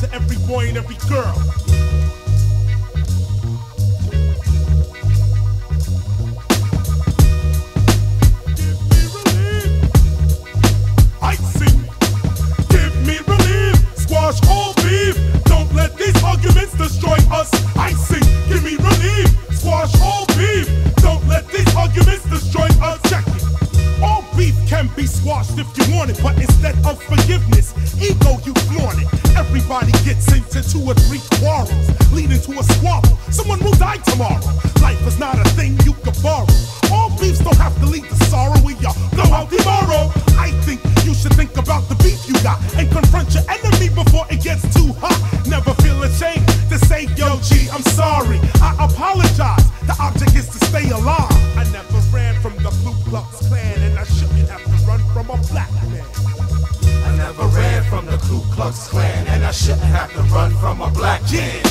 to every boy and every girl. Give me relief. I sing. Give me relief. Squash all beef. Don't let these arguments destroy us. I. Give me relief. Squash all beef. Don't let these arguments destroy us. Check it. Beef can be squashed if you want it, but instead of forgiveness, ego you flaunt it. Everybody gets into two or three quarrels, leading to a squabble. Someone will die tomorrow. Life is not a thing you can borrow. All beefs don't have to lead to sorrow. We all go out tomorrow. I think you should think about the beef you got and confront your enemy before it gets too hot. Never feel ashamed to say, Yo, G, I'm sorry. I apologize. The object is to stay alive. From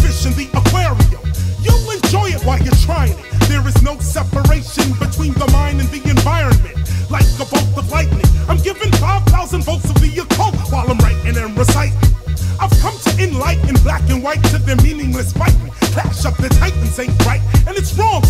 fish in the aquarium. You'll enjoy it while you're trying it. There is no separation between the mind and the environment. Like a bolt of lightning, I'm giving 5,000 volts of the occult while I'm writing and reciting. I've come to enlighten black and white to their meaningless fighting. Clash up the titans ain't right, and it's wrong,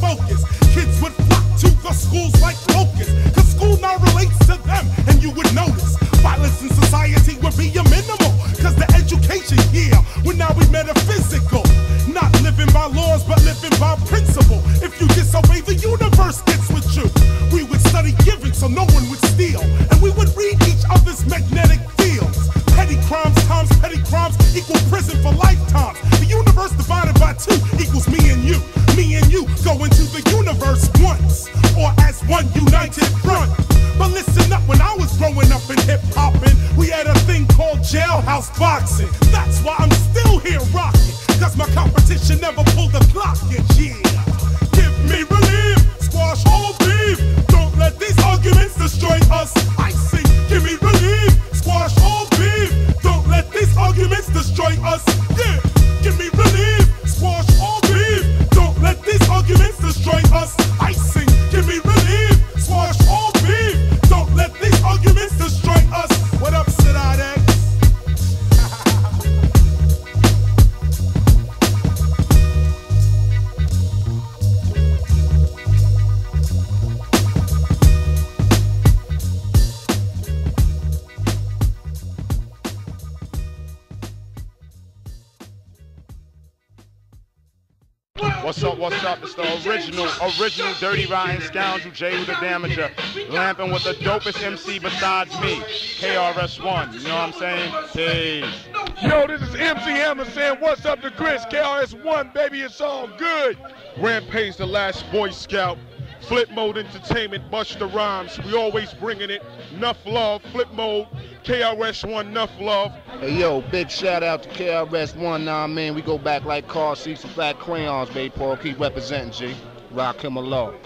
focus. Boxing. That's why I'm What's up, what's up? It's the original, original Dirty Ryan Scoundrel, Jay with the Damager, lamping with the dopest MC besides me, KRS-One. You know what I'm saying? Peace. Yo, this is MC Hammer saying, What's up to Chris? KRS-One, baby, it's all good. Rampage, the last Boy Scout. Flip Mode Entertainment, Busta Rhymes. We always bringing it. Enough love. Flip Mode, KRS-One, enough love. Hey yo, big shout out to KRS-One, nah man. We go back like car seats and flat crayons, baby Paul. Keep representing, G. Rock him along.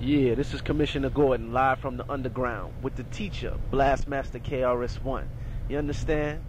Yeah, this is Commissioner Gordon live from the underground with the teacher, Blastmaster KRS-One. You understand?